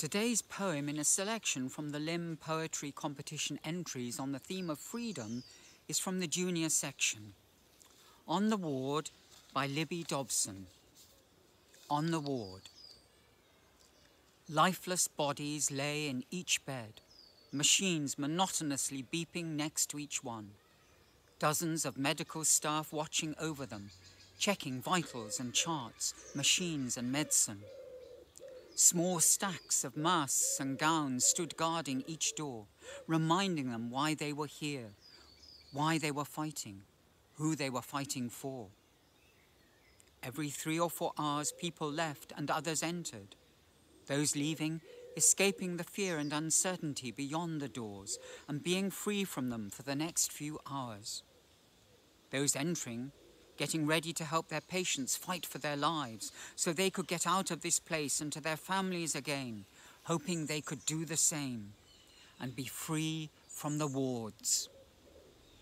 Today's poem in a selection from the Lymm Poetry Competition entries on the theme of freedom is from the junior section. On the Ward by Libby Dobson. On the Ward. Lifeless bodies lay in each bed, machines monotonously beeping next to each one. Dozens of medical staff watching over them, checking vitals and charts, machines and medicine. Small stacks of masks and gowns stood guarding each door, reminding them why they were here, why they were fighting, who they were fighting for. Every three or four hours, people left and others entered. Those leaving, escaping the fear and uncertainty beyond the doors and being free from them for the next few hours. Those entering, getting ready to help their patients fight for their lives so they could get out of this place and to their families again, hoping they could do the same and be free from the wards.